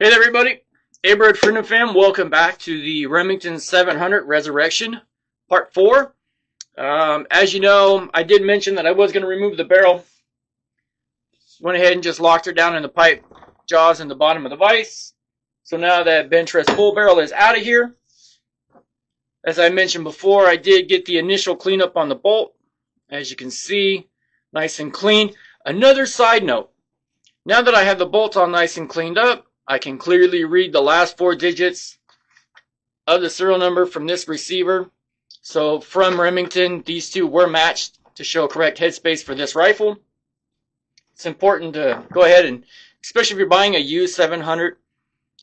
Hey there, everybody. Abird Friend and Fam, welcome back to the Remington 700 Resurrection, Part 4. Um, as you know, I did mention that I was going to remove the barrel. Went ahead and just locked her down in the pipe jaws in the bottom of the vise. So now that Bentress full barrel is out of here. As I mentioned before, I did get the initial cleanup on the bolt. As you can see, nice and clean. Another side note, now that I have the bolt all nice and cleaned up, I can clearly read the last four digits of the serial number from this receiver. So from Remington, these two were matched to show correct headspace for this rifle. It's important to go ahead and, especially if you're buying a U700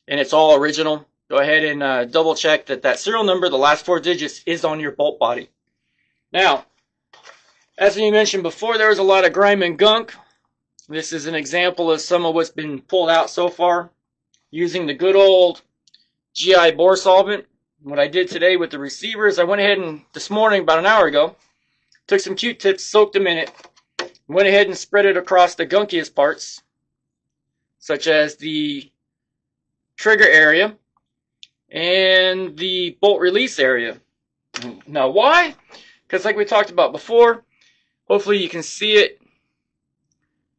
and it's all original, go ahead and uh, double check that that serial number, the last four digits, is on your bolt body. Now, as we mentioned before, there was a lot of grime and gunk. This is an example of some of what's been pulled out so far using the good old GI bore solvent. What I did today with the receivers, I went ahead and this morning, about an hour ago, took some Q-tips, soaked them in it, went ahead and spread it across the gunkiest parts, such as the trigger area and the bolt release area. Now why? Because like we talked about before, hopefully you can see it.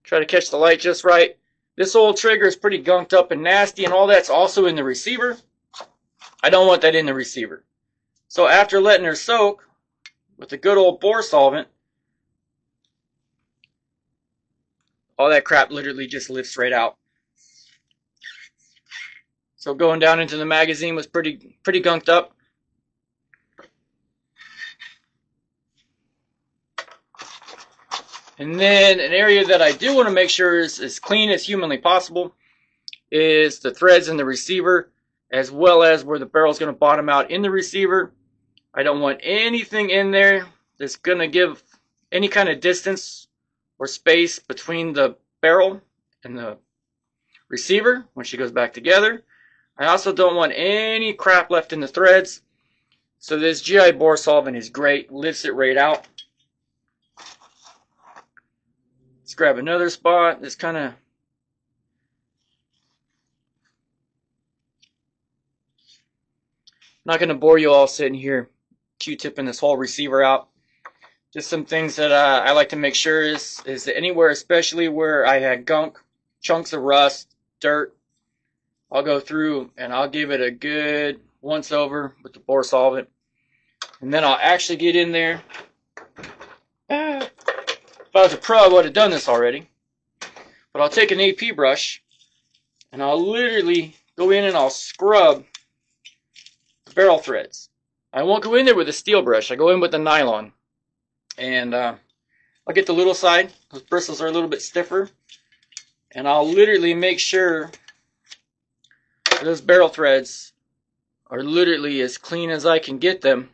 Try to catch the light just right. This old trigger is pretty gunked up and nasty, and all that's also in the receiver. I don't want that in the receiver. So after letting her soak with the good old bore solvent, all that crap literally just lifts right out. So going down into the magazine was pretty pretty gunked up. And then an area that I do want to make sure is as clean as humanly possible is the threads in the receiver as well as where the barrel is going to bottom out in the receiver. I don't want anything in there that's going to give any kind of distance or space between the barrel and the receiver when she goes back together. I also don't want any crap left in the threads. So this GI bore solvent is great, lifts it right out. Let's grab another spot. This kind of not going to bore you all sitting here q-tipping this whole receiver out. Just some things that uh, I like to make sure is, is that anywhere, especially where I had gunk, chunks of rust, dirt, I'll go through and I'll give it a good once over with the bore solvent. And then I'll actually get in there if I was a pro, I would have done this already. But I'll take an AP brush and I'll literally go in and I'll scrub the barrel threads. I won't go in there with a steel brush. I go in with a nylon. And uh, I'll get the little side. Those bristles are a little bit stiffer. And I'll literally make sure those barrel threads are literally as clean as I can get them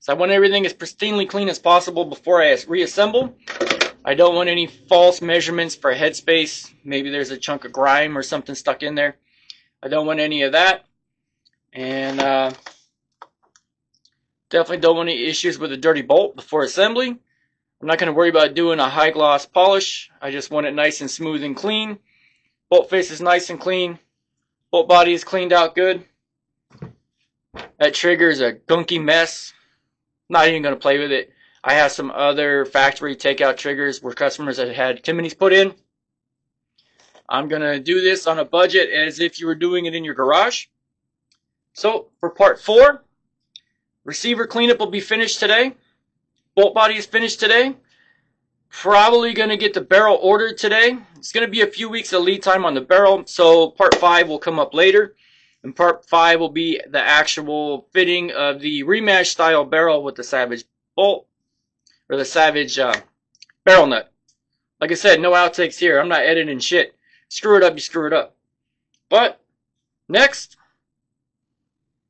so I want everything as pristinely clean as possible before I reassemble. I don't want any false measurements for headspace. Maybe there's a chunk of grime or something stuck in there. I don't want any of that. And uh, definitely don't want any issues with a dirty bolt before assembly. I'm not going to worry about doing a high gloss polish. I just want it nice and smooth and clean. Bolt face is nice and clean. Bolt body is cleaned out good. That trigger is a gunky mess not even going to play with it. I have some other factory takeout triggers where customers have had Timneys put in. I'm going to do this on a budget as if you were doing it in your garage. So for part four, receiver cleanup will be finished today. Bolt body is finished today. Probably going to get the barrel ordered today. It's going to be a few weeks of lead time on the barrel, so part five will come up later. And part five will be the actual fitting of the Remage style barrel with the Savage bolt or the Savage uh, barrel nut. Like I said, no outtakes here. I'm not editing shit. Screw it up, you screw it up. But next,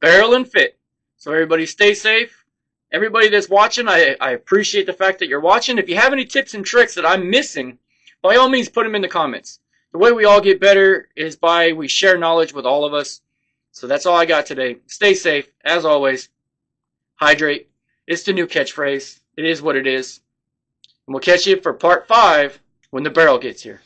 barrel and fit. So everybody stay safe. Everybody that's watching, I, I appreciate the fact that you're watching. If you have any tips and tricks that I'm missing, by all means put them in the comments. The way we all get better is by we share knowledge with all of us. So that's all I got today. Stay safe, as always. Hydrate. It's the new catchphrase. It is what it is. And we'll catch you for part five when the barrel gets here.